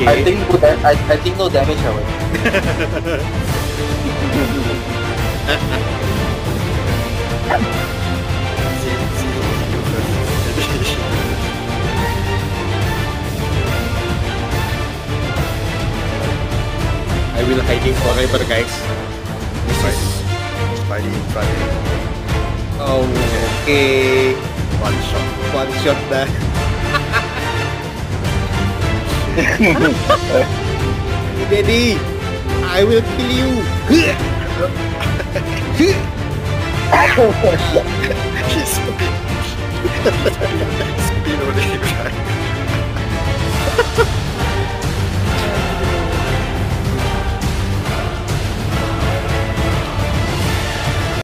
Okay. I think no da- I, I think no damage I will. See, see, you first. I will hiding forever, guys. This is Spidey, Spidey. okay. One shot. One shot dah. Daddy, I will kill you. He's spin already.